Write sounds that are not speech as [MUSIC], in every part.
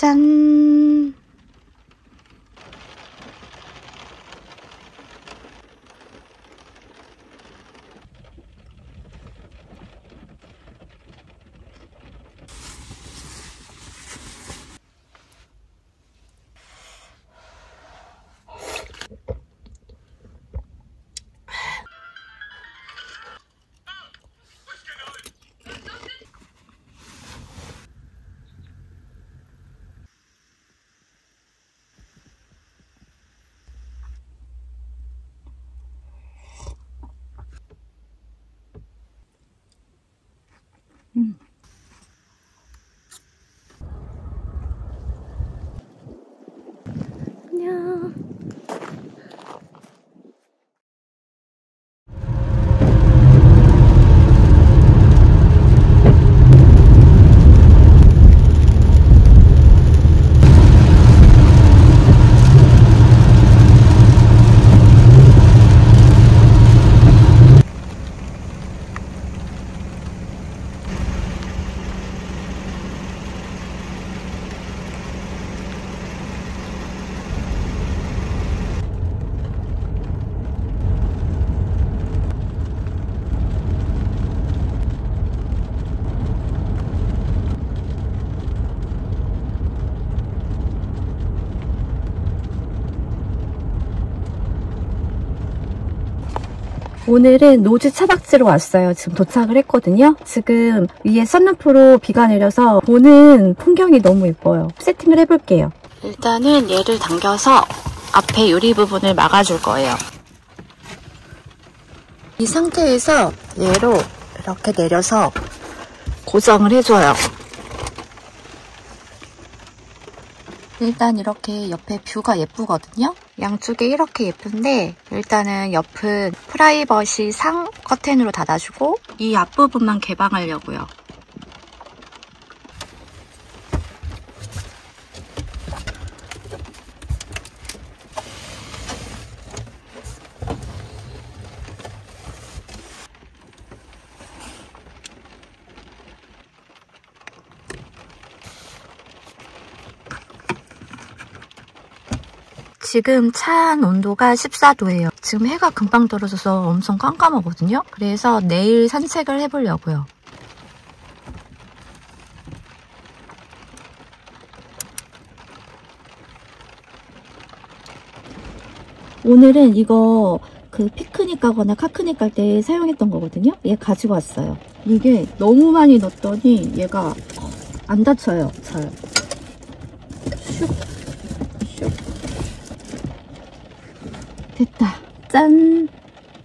짠! 오늘은 노지 차박지로 왔어요. 지금 도착을 했거든요. 지금 위에 썬루프로 비가 내려서 보는 풍경이 너무 예뻐요. 세팅을 해볼게요. 일단은 얘를 당겨서 앞에 유리 부분을 막아줄 거예요. 이 상태에서 얘로 이렇게 내려서 고정을 해줘요. 일단 이렇게 옆에 view가 예쁘거든요. 양쪽에 이렇게 예쁜데 일단은 옆은 프라이버시 상 커튼으로 닫아주고 이 앞부분만 개방하려고요. 지금 차 안 온도가 14도예요. 지금 해가 금방 떨어져서 엄청 깜깜하거든요. 그래서 내일 산책을 해보려고요. 오늘은 이거 그 피크닉 가거나 카크닉 갈 때 사용했던 거거든요. 얘 가지고 왔어요. 이게 너무 많이 넣었더니 얘가 안 다쳐요. 잘. 됐다. 짠!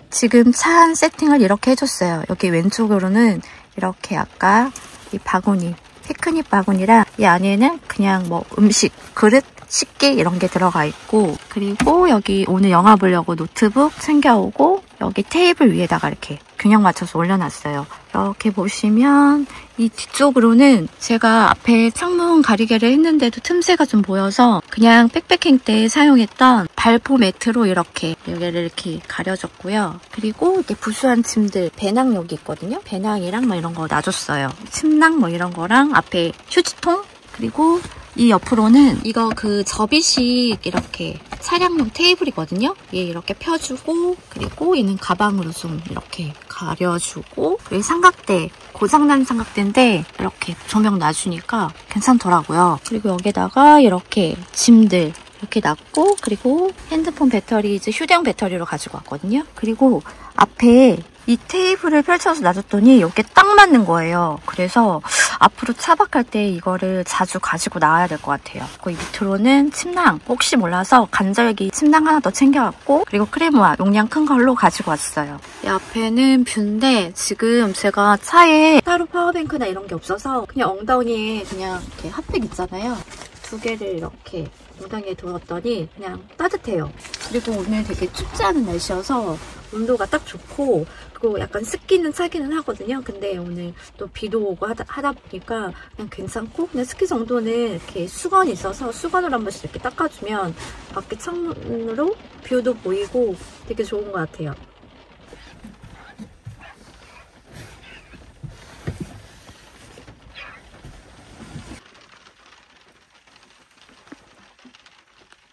지금 차안 세팅을 이렇게 해줬어요. 여기 왼쪽으로는 이렇게 아까 이 바구니, 피크닉 바구니랑 이 안에는 그냥 뭐 음식, 그릇, 식기 이런 게 들어가 있고 그리고 여기 오늘 영화 보려고 노트북 챙겨오고 여기 테이블 위에다가 이렇게 균형 맞춰서 올려놨어요. 이렇게 보시면 이 뒤쪽으로는 제가 앞에 창문 가리개를 했는데도 틈새가 좀 보여서 그냥 백패킹 때 사용했던 발포 매트로 이렇게 여기를 이렇게 가려줬고요. 그리고 이렇게 부수한 짐들 배낭 여기 있거든요. 배낭이랑 뭐 이런 거 놔줬어요. 침낭 뭐 이런 거랑 앞에 휴지통 그리고 이 옆으로는 이거 그 접이식 이렇게 차량용 테이블이거든요. 얘 이렇게 펴주고 그리고 얘는 가방으로 좀 이렇게 가려주고 그리고 삼각대 고장난 삼각대인데 이렇게 조명 놔주니까 괜찮더라고요. 그리고 여기다가 이렇게 짐들 이렇게 놨고 그리고 핸드폰 배터리 이제 휴대용 배터리로 가지고 왔거든요. 그리고 앞에 이 테이블을 펼쳐서 놔뒀더니 이게 딱 맞는 거예요. 그래서 앞으로 차박할 때 이거를 자주 가지고 나와야 될 것 같아요. 이 밑으로는 침낭 혹시 몰라서 간절기 침낭 하나 더 챙겨왔고 그리고 크레모아 용량 큰 걸로 가지고 왔어요. 이 앞에는 뷰인데 지금 제가 차에 따로 파워뱅크나 이런 게 없어서 그냥 엉덩이에 그냥 이렇게 핫팩 있잖아요. 두 개를 이렇게 엉덩이에 두었더니 그냥 따뜻해요. 그리고 오늘 되게 춥지 않은 날씨여서 온도가 딱 좋고 그리고 약간 습기는 차기는 하거든요. 근데 오늘 또 비도 오고 하다, 하다 보니까 그냥 괜찮고 그냥 습기 정도는 이렇게 수건이 있어서 수건으로 한 번씩 이렇게 닦아주면 밖에 창문으로 view도 보이고 되게 좋은 것 같아요.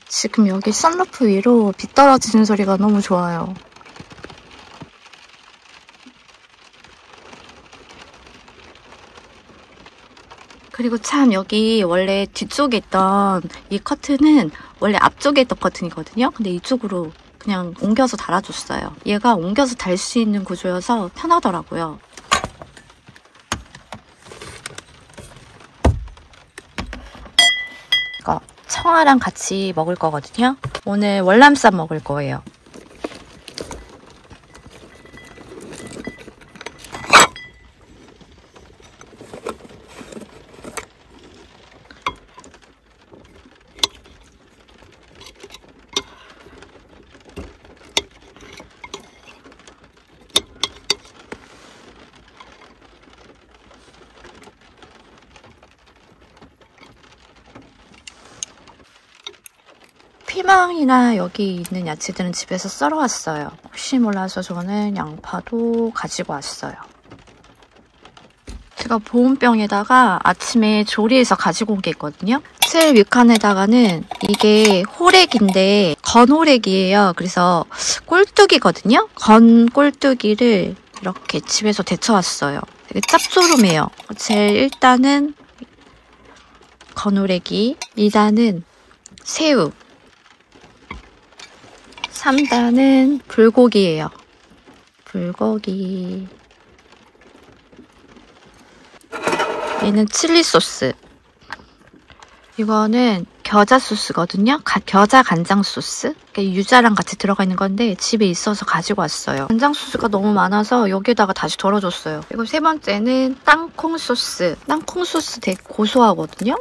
지금 여기 썬루프 위로 비 떨어지는 소리가 너무 좋아요. 그리고 참 여기 원래 뒤쪽에 있던 이 커튼은 원래 앞쪽에 있던 커튼이거든요. 근데 이쪽으로 그냥 옮겨서 달아줬어요. 얘가 옮겨서 달 수 있는 구조여서 편하더라고요. 청아랑 같이 먹을 거거든요. 오늘 월남쌈 먹을 거예요. 피망이나 여기 있는 야채들은 집에서 썰어 왔어요. 혹시 몰라서 저는 양파도 가지고 왔어요. 제가 보온병에다가 아침에 조리해서 가지고 온 게 있거든요. 제일 윗칸에다가는 이게 호렉인데 건호렉이에요. 그래서 꼴뚜기거든요. 건 꼴뚜기를 이렇게 집에서 데쳐왔어요. 되게 짭조름해요. 제일 일단은 건호렉이 2단은 새우 3단은 불고기예요. 불고기. 얘는 칠리 소스. 이거는 겨자 소스거든요. 가, 겨자 간장 소스. 그러니까 유자랑 같이 들어가 있는 건데 집에 있어서 가지고 왔어요. 간장 소스가 너무 많아서 여기에다가 다시 덜어줬어요. 그리고 세 번째는 땅콩 소스. 땅콩 소스 되게 고소하거든요.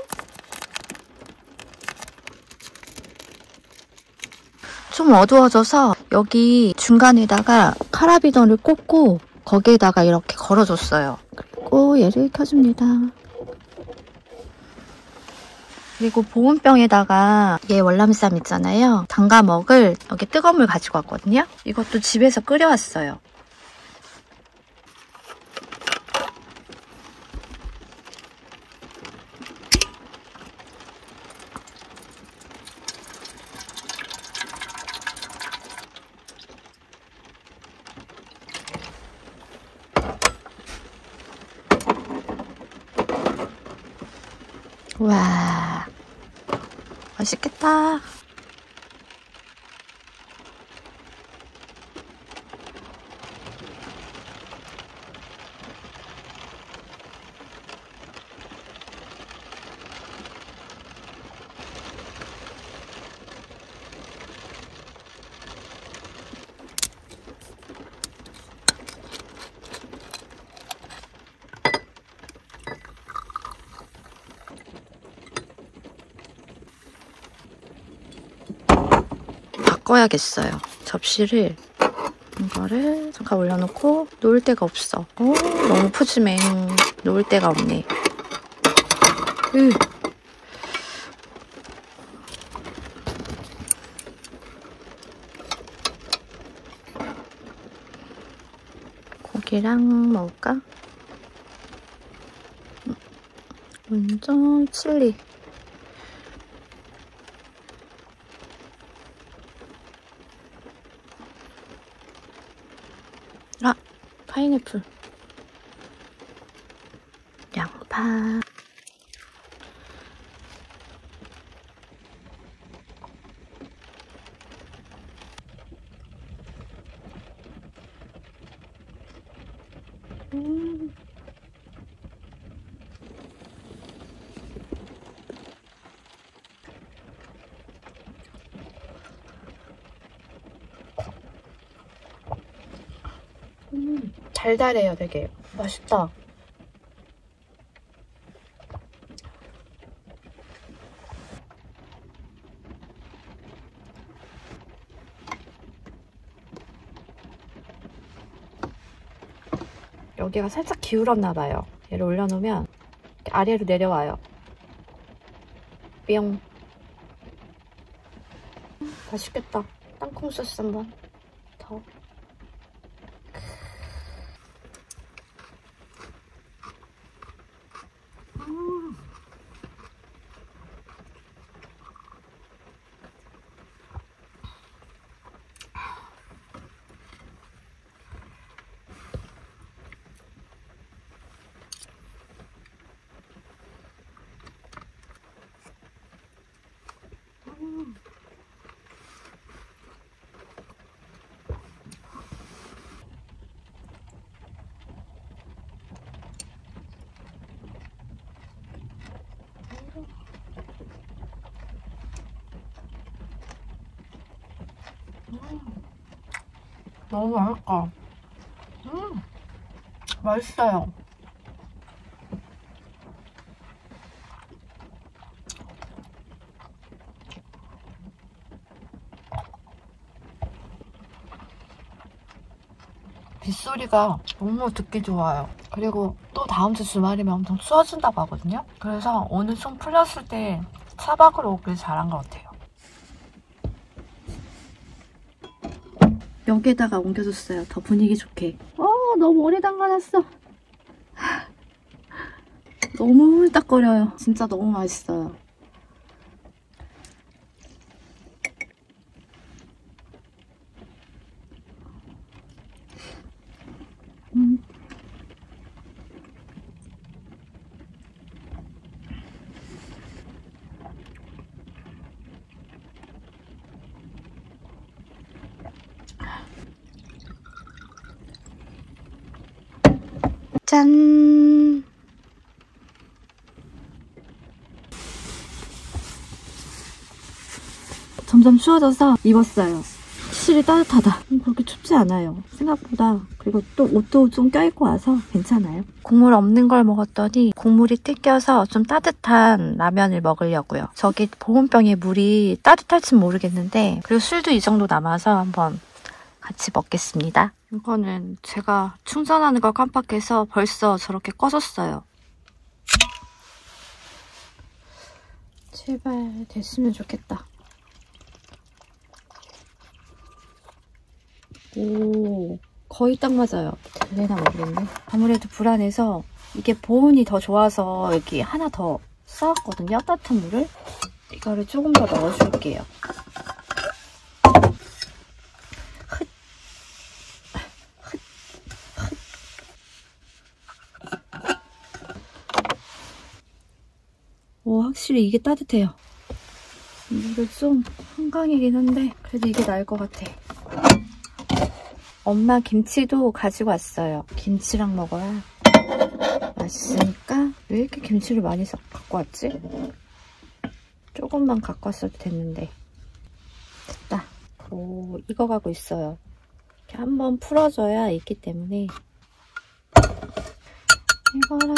좀 어두워져서 여기 중간에다가 카라비너를 꽂고 거기에다가 이렇게 걸어줬어요. 그리고 얘를 켜줍니다. 그리고 보온병에다가 얘 월남쌈 있잖아요. 담가 먹을 여기 뜨거운 물 가지고 왔거든요. 이것도 집에서 끓여왔어요. 와 맛있겠다. 바꿔야겠어요. 접시를 이거를 잠깐 올려놓고 놓을 데가 없어. 어, 너무 푸짐해. 놓을 데가 없네. 으. 고기랑 먹을까? 먼저 칠리. 아, 파인애플. 양파. 음. 음, 달달해요, 되게. 맛있다. 여기가 살짝 기울었나 봐요. 얘를 올려놓으면 아래로 내려와요. 뿅. 맛있겠다. 땅콩 소스 한번 더. 음, 너무 맛있다. 음, 맛있어요. 빗소리가 너무 듣기 좋아요. 그리고 또 다음 주 주말이면 엄청 추워진다고 하거든요. 그래서 오늘 좀 풀렸을 때 차박으로 오길 잘한 것 같아요. 여기에다가 옮겨줬어요. 더 분위기 좋게. 어, 너무 오래 담가놨어. 너무 훌딱거려요. 진짜 너무 맛있어요. 음. 짠! 점점 추워져서 입었어요. 확실히 따뜻하다. 음, 그렇게 춥지 않아요. 생각보다. 그리고 또 옷도 좀 껴입고 와서 괜찮아요. 국물 없는 걸 먹었더니 국물이 뜯겨서 좀 따뜻한 라면을 먹으려고요. 저기 보온병에 물이 따뜻할진 모르겠는데 그리고 술도 이 정도 남아서 한번 같이 먹겠습니다. 이거는 제가 충전하는 걸 깜빡해서 벌써 저렇게 꺼졌어요. 제발 됐으면 좋겠다. 오, 거의 딱 맞아요. 되나 모르겠네. 아무래도 불안해서 이게 보온이 더 좋아서 여기 하나 더 쌓았거든요. 따뜻한 물을. 이거를 조금 더 넣어줄게요. 오, 확실히 이게 따뜻해요. 물을 좀 한강이긴 한데 그래도 이게 나을 것 같아. 엄마 김치도 가지고 왔어요. 김치랑 먹어야 맛있으니까 왜 이렇게 김치를 많이 갖고 왔지? 조금만 갖고 왔어도 됐는데 됐다. 오 익어가고 있어요. 이렇게 한번 풀어줘야 익기 때문에 이거라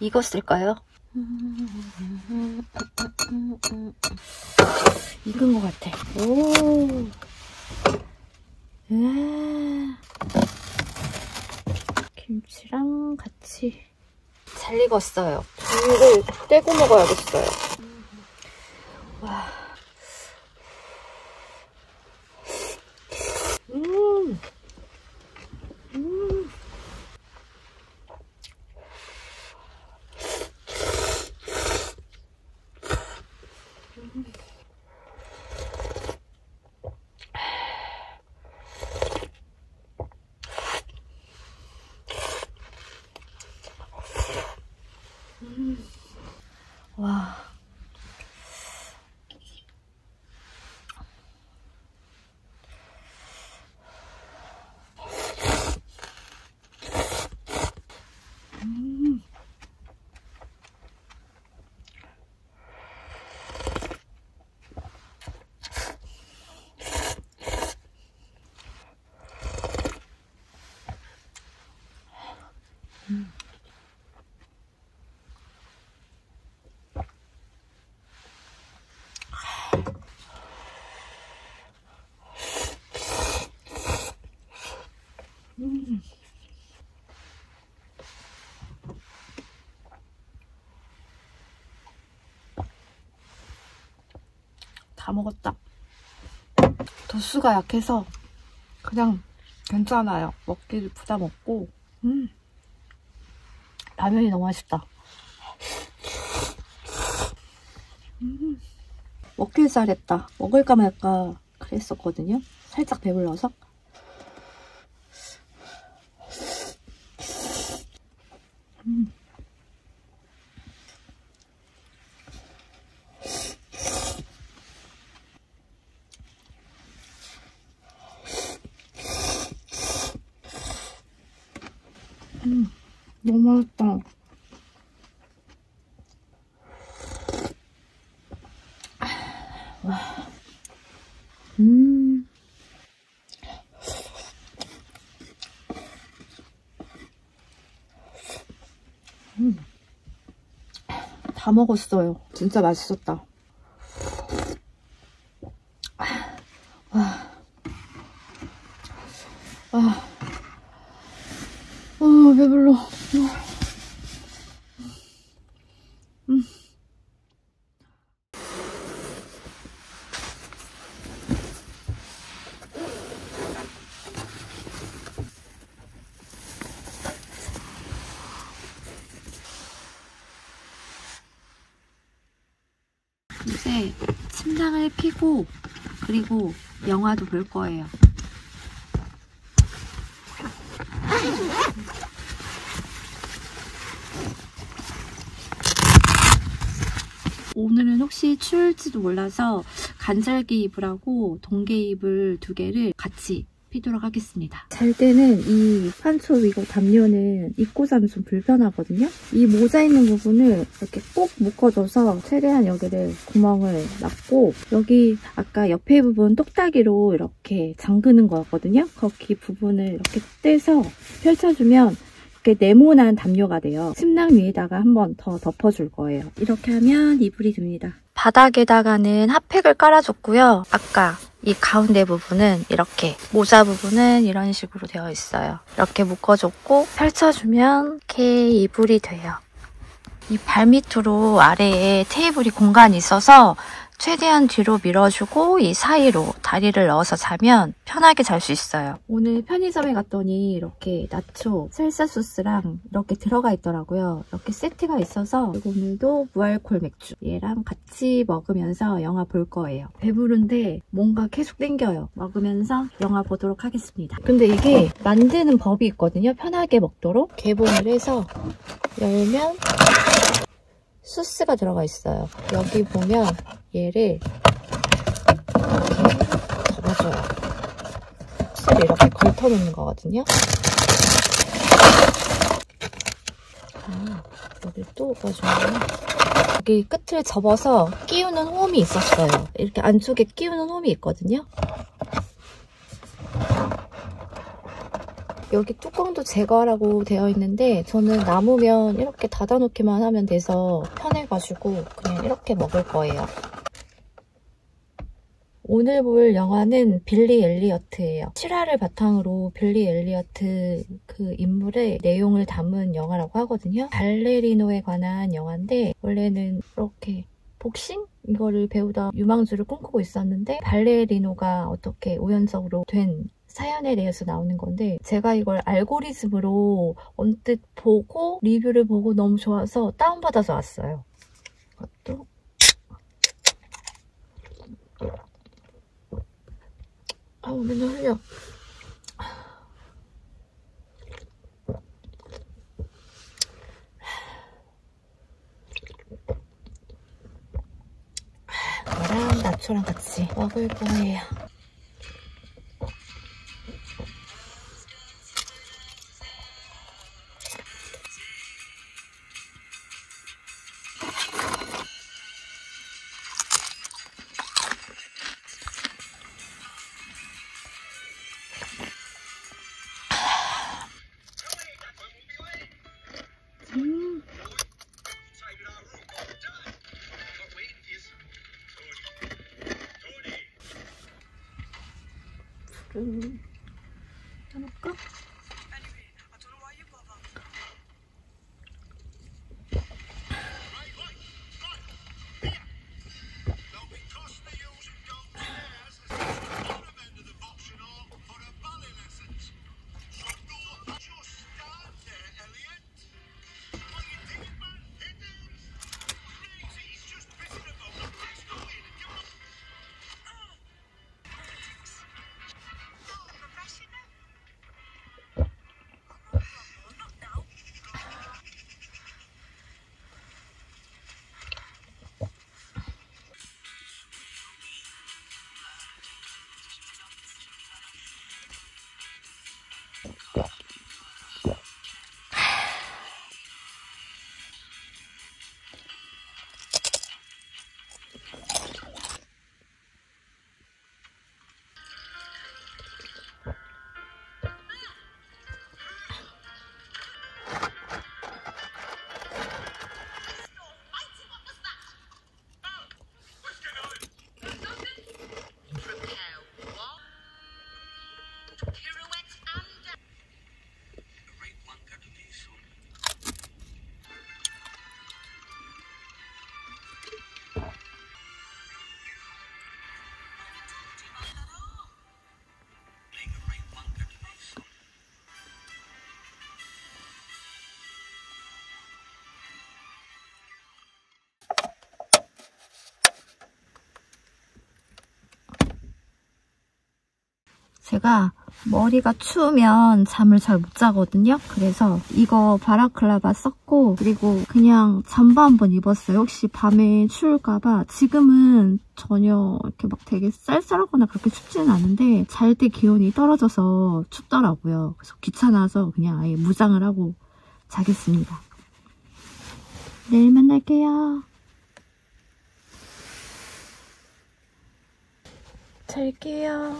익었을까요? 익은 것 같아. 오. 우와. 김치랑 같이 잘 익었어요. 두유를 떼고 먹어야겠어요. 음. 다 먹었다. 도수가 약해서 그냥 괜찮아요. 먹기를 부담 없고 음. 라면이 너무 맛있다. 음. 먹길 잘했다. 먹을까 말까 그랬었거든요. 살짝 배불러서. 음, 너무 맛있다. 와. 음. 음. 다 먹었어요. 진짜 맛있었다. 와. 아. 어, 배불러. 음. 이제 침상을 피고 그리고 영화도 볼 거예요. 오늘은 혹시 추울지도 몰라서 간절기 이불하고 동계 이불 두 개를 같이 피도록 하겠습니다. 잘 때는 이 판초 이거 담요는 입고 자면 좀 불편하거든요. 이 모자 있는 부분을 이렇게 꼭 묶어줘서 최대한 여기를 구멍을 놨고 여기 아까 옆에 부분 똑딱이로 이렇게 잠그는 거였거든요. 거기 부분을 이렇게 떼서 펼쳐주면 이렇게 네모난 담요가 돼요. 침낭 위에다가 한 번 더 덮어줄 거예요. 이렇게 하면 이불이 됩니다. 바닥에다가는 핫팩을 깔아줬고요. 아까 이 가운데 부분은 이렇게 모자 부분은 이런 식으로 되어 있어요. 이렇게 묶어줬고 펼쳐주면 이렇게 이불이 돼요. 이 발밑으로 아래에 테이블이 공간이 있어서 최대한 뒤로 밀어주고 이 사이로 다리를 넣어서 자면 편하게 잘 수 있어요. 오늘 편의점에 갔더니 이렇게 나초, 셀사 소스랑 이렇게 들어가 있더라고요. 이렇게 세트가 있어서 오늘도 무알콜 맥주 얘랑 같이 먹으면서 영화 볼 거예요. 배부른데 뭔가 계속 땡겨요. 먹으면서 영화 보도록 하겠습니다. 근데 이게 만드는 법이 있거든요. 편하게 먹도록 개봉을 해서 열면 소스가 들어가 있어요. 여기 보면 얘를 접어줘요. 소스를 이렇게 걸터놓는 거거든요. 아, 여기 또 넣어주면 여기 끝을 접어서 끼우는 홈이 있었어요. 이렇게 안쪽에 끼우는 홈이 있거든요. 여기 뚜껑도 제거하라고 되어 있는데 저는 남으면 이렇게 닫아놓기만 하면 돼서 편해가지고 그냥 이렇게 먹을 거예요. 오늘 볼 영화는 빌리 엘리어트예요. 실화를 바탕으로 빌리 엘리어트 그 인물의 내용을 담은 영화라고 하거든요. 발레리노에 관한 영화인데 원래는 이렇게 복싱? 이거를 배우다 유망주를 꿈꾸고 있었는데 발레리노가 어떻게 우연적으로 된 사연에 대해서 나오는 건데 제가 이걸 알고리즘으로 언뜻 보고 리뷰를 보고 너무 좋아서 다운받아서 왔어요. 이것도 아우 맨날 흘려 [SIGHS] 이거랑 나초랑 같이 먹을 거예요. 제가 머리가 추우면 잠을 잘 못 자거든요. 그래서 이거 바라클라바 썼고 그리고 그냥 잠바 한번 입었어요. 혹시 밤에 추울까봐 지금은 전혀 이렇게 막 되게 쌀쌀하거나 그렇게 춥지는 않은데 잘 때 기온이 떨어져서 춥더라고요. 그래서 귀찮아서 그냥 아예 무장을 하고 자겠습니다. 내일 만날게요. 잘게요.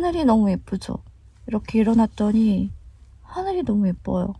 하늘이 너무 예쁘죠? 이렇게 일어났더니 하늘이 너무 예뻐요.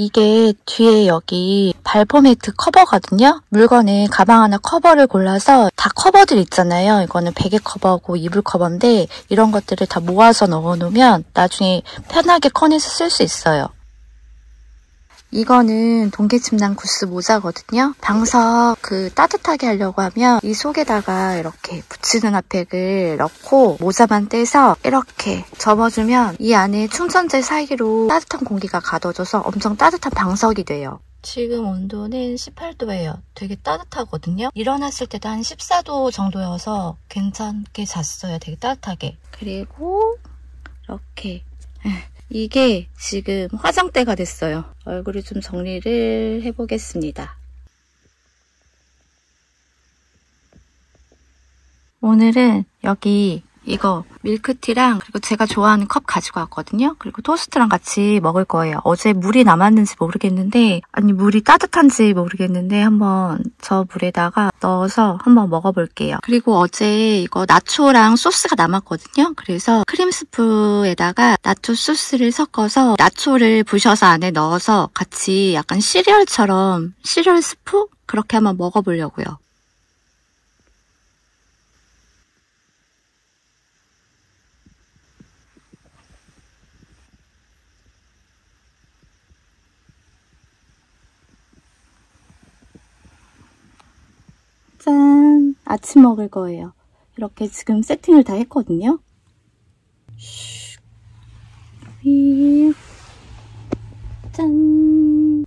이게 뒤에 여기 발포 매트 커버거든요. 물건에 가방 하나 커버를 골라서 다 커버들 있잖아요. 이거는 베개 커버고 이불 커버인데 이런 것들을 다 모아서 넣어놓으면 나중에 편하게 꺼내서 쓸 수 있어요. 이거는 동계침낭 goose 모자거든요. 방석 그 따뜻하게 하려고 하면 이 속에다가 이렇게 붙이는 핫팩을 넣고 모자만 떼서 이렇게 접어주면 이 안에 충전재 사이로 따뜻한 공기가 가둬져서 엄청 따뜻한 방석이 돼요. 지금 온도는 18도예요. 되게 따뜻하거든요. 일어났을 때도 한 14도 정도여서 괜찮게 잤어요. 되게 따뜻하게. 그리고 이렇게 이게 지금 화장대가 됐어요. 얼굴을 좀 정리를 해보겠습니다. 오늘은 여기 이거 밀크티랑 그리고 제가 좋아하는 컵 가지고 왔거든요. 그리고 토스트랑 같이 먹을 거예요. 어제 물이 남았는지 모르겠는데 아니 물이 따뜻한지 모르겠는데 한번 저 물에다가 넣어서 한번 먹어볼게요. 그리고 어제 이거 나초랑 소스가 남았거든요. 그래서 크림 스프에다가 나초 소스를 섞어서 나초를 부셔서 안에 넣어서 같이 약간 시리얼처럼 시리얼 스프? 그렇게 한번 먹어보려고요. 짠! 아침 먹을 거예요. 이렇게 지금 세팅을 다 했거든요. 짠!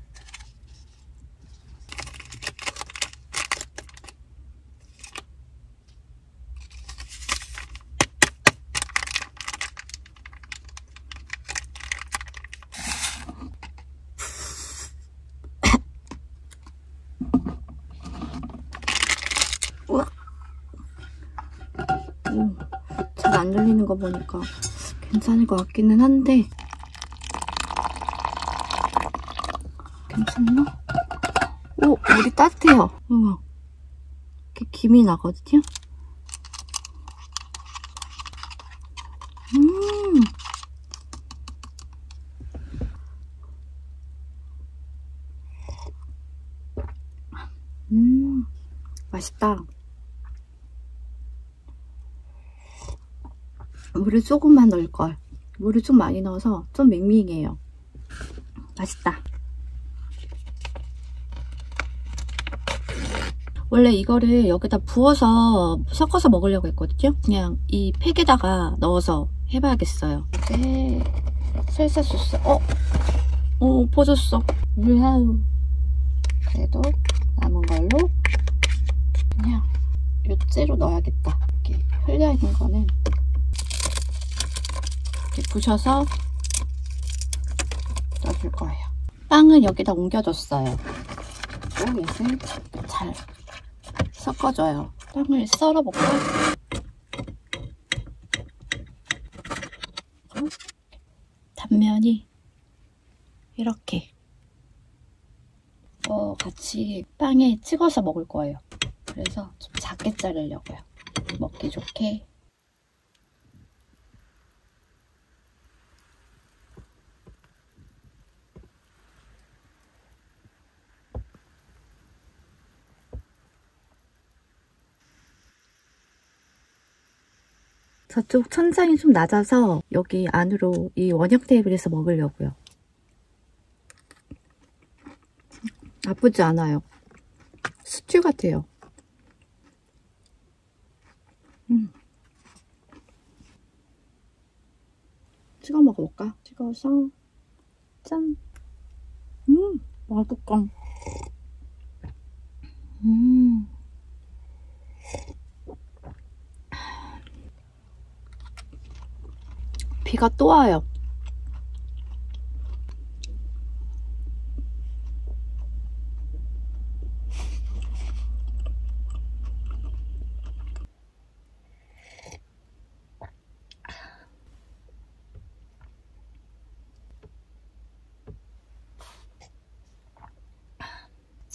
잘안 들리는 거 보니까 괜찮을 것 같기는 한데 괜찮나? 오! 물이 따뜻해요. 우와. 이렇게 김이 나거든요? 음! 음, 맛있다. 물을 조금만 넣을걸. 물을 좀 많이 넣어서 좀 밍밍해요. 맛있다. 원래 이거를 여기다 부어서 섞어서 먹으려고 했거든요. 그냥 이 팩에다가 넣어서 해봐야겠어요. 이게 살사 소스. 어? 어, 퍼졌어. 으하우. 그래도 남은 걸로 그냥 요째로 넣어야겠다. 이렇게 흘려있는 거는 부셔서 넣어줄 거예요. 빵은 여기다 옮겨줬어요. 그리고 얘를 잘 섞어줘요. 빵을 썰어볼까? 단면이 이렇게 어, 같이 빵에 찍어서 먹을 거예요. 그래서 좀 작게 자르려고요. 먹기 좋게 저쪽 천장이 좀 낮아서 여기 안으로 이 원형 테이블에서 먹으려고요. 나쁘지 않아요. 스튜 같아요. 음. 찍어 먹어볼까? 찍어서 짠! 음! 맛있다. 음. 비가 또 와요.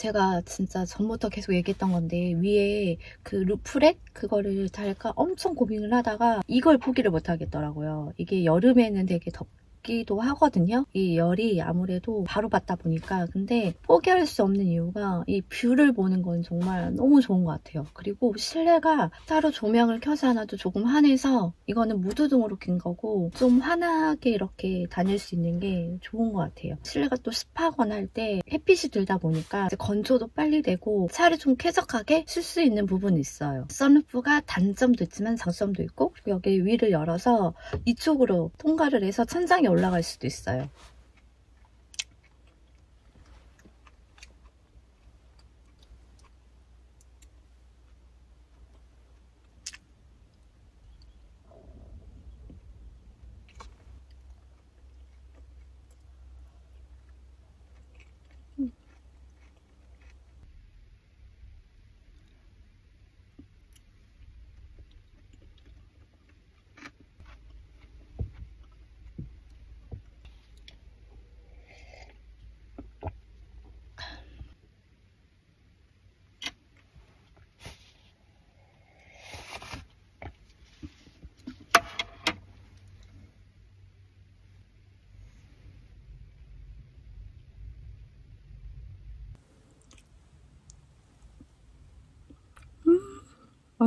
제가 진짜 전부터 계속 얘기했던 건데 위에 그 루프렉 그거를 달까 엄청 고민을 하다가 이걸 포기를 못 하겠더라고요. 이게 여름에는 되게 덥 덥기도 하거든요. 이 열이 아무래도 바로 받다 보니까 근데 포기할 수 없는 이유가 이 view를 보는 건 정말 너무 좋은 것 같아요. 그리고 실내가 따로 조명을 켜지 않아도 조금 환해서 이거는 무드등으로 킨 거고 좀 환하게 이렇게 다닐 수 있는 게 좋은 것 같아요. 실내가 또 습하거나 할 때 햇빛이 들다 보니까 건조도 빨리 되고 차를 좀 쾌적하게 쓸 수 있는 부분이 있어요. 썬루프가 단점도 있지만 장점도 있고 여기 위를 열어서 이쪽으로 통과를 해서 천장이 올라갈 수도 있어요.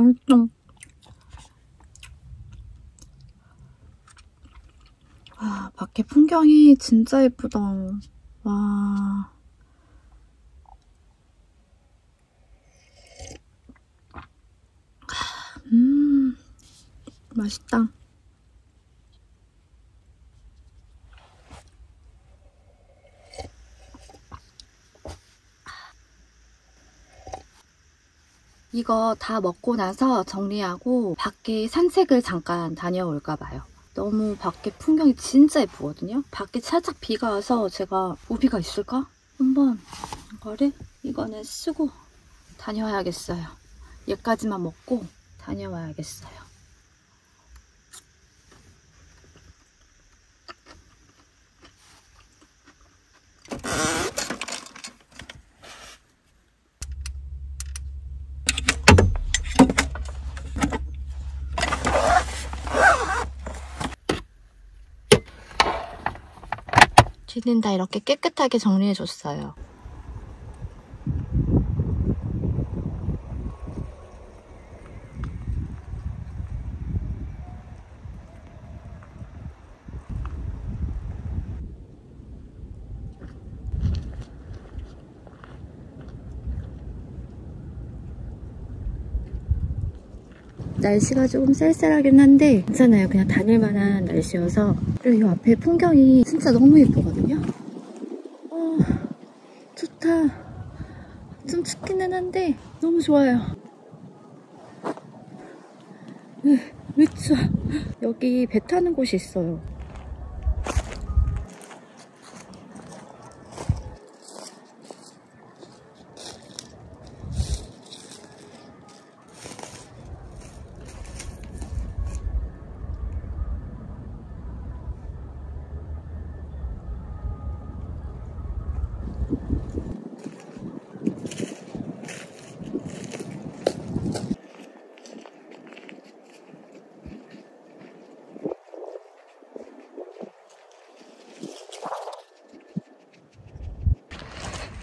맛있어. 아, 밖에 풍경이 진짜 예쁘다. 와. 음, 맛있다. 이거 다 먹고 나서 정리하고 밖에 산책을 잠깐 다녀올까 봐요. 너무 밖에 풍경이 진짜 예쁘거든요. 밖에 살짝 비가 와서 제가 우비가 있을까? 한번 이거를 이거는 쓰고 다녀와야겠어요. 얘까지만 먹고 다녀와야겠어요. 뒤는 다 이렇게 깨끗하게 정리해줬어요. 날씨가 조금 쌀쌀하긴 한데 괜찮아요. 그냥 다닐만한 날씨여서 그리고 이 앞에 풍경이 진짜 너무 예쁘거든요. 어, 좋다. 좀 춥기는 한데 너무 좋아요. 으, 으 추워. 여기 배 타는 곳이 있어요.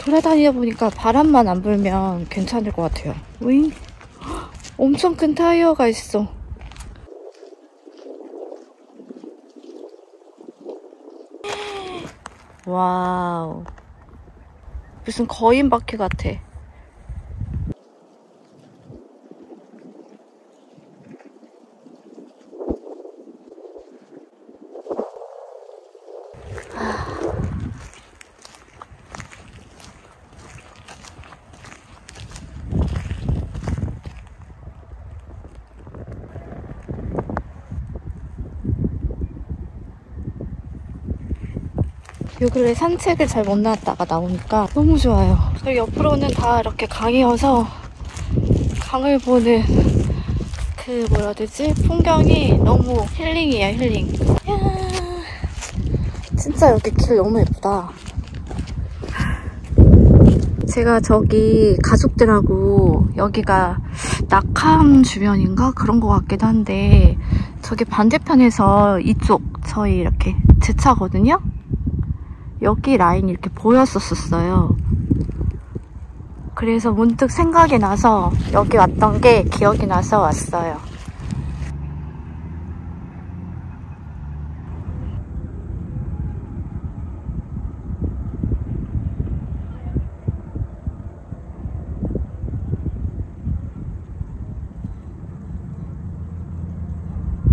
돌아다니다 보니까 바람만 안 불면 괜찮을 것 같아요. 윙. 엄청 큰 타이어가 있어. Wow. 무슨 거인 바퀴 같아. 요 근래 산책을 잘 못 나왔다가 나오니까 너무 좋아요. 그리고 옆으로는 다 이렇게 강이어서 강을 보는 그 뭐라 해야 되지? 풍경이 너무 힐링이에요, 힐링. 이야, 진짜 여기 길 너무 예쁘다. 제가 저기 가족들하고 여기가 낙함 주변인가? 그런 것 같기도 한데 저기 반대편에서 이쪽 저희 이렇게 제 차거든요? 여기 라인이 이렇게 보였었어요. 그래서 문득 생각이 나서 여기 왔던 게 기억이 나서 왔어요.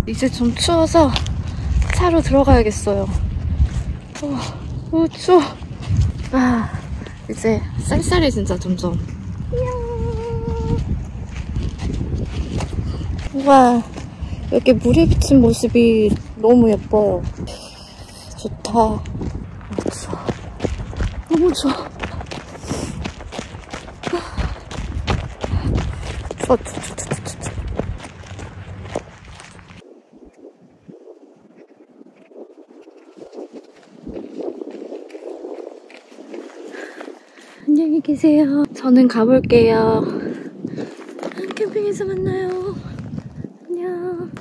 이제 좀 추워서 차로 들어가야겠어요. 어, 어 추워. 아, 이제 쌀쌀해진다, 점점. 우와, 여기 물에 비친 모습이 너무 예뻐요. 좋다. 너무 추워. 너무 추워, 추워, 추워, 추워. 안녕히 계세요. 저는 가볼게요. 캠핑에서 만나요. 안녕.